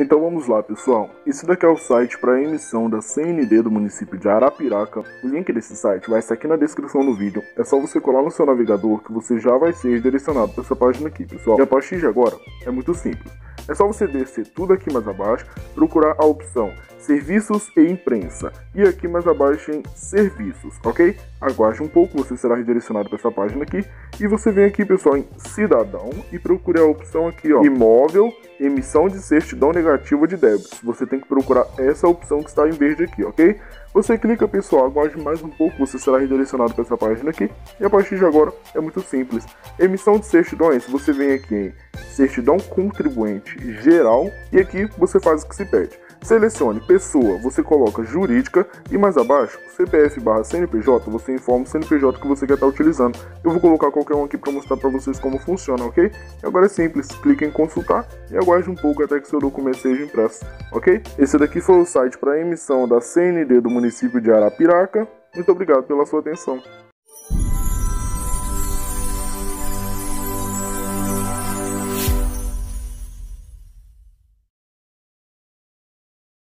Então vamos lá, pessoal. Esse daqui é o site para emissão da CND do município de Arapiraca. O link desse site vai estar aqui na descrição do vídeo. É só você colar no seu navegador que você já vai ser direcionado para essa página aqui, pessoal. E a partir de agora é muito simples. É só você descer tudo aqui mais abaixo, procurar a opção Serviços e Imprensa e aqui mais abaixo em Serviços, ok? Aguarde um pouco, você será redirecionado para essa página aqui e você vem aqui, pessoal, em Cidadão e procure a opção aqui, ó, Imóvel, Emissão de Certidão Negativa de Débitos. Você tem que procurar essa opção que está em verde aqui, ok? Você clica, pessoal, aguarde mais um pouco, você será redirecionado para essa página aqui. E a partir de agora é muito simples. Emissão de certidões, você vem aqui em Certidão Contribuinte Geral e aqui você faz o que se pede. Selecione pessoa, você coloca jurídica e mais abaixo, CPF barra CNPJ, você informa o CNPJ que você quer estar utilizando. Eu vou colocar qualquer um aqui para mostrar para vocês como funciona, ok? Agora é simples, clique em consultar e aguarde um pouco até que seu documento seja impresso, ok? Esse daqui foi o site para emissão da CND do município de Arapiraca. Muito obrigado pela sua atenção.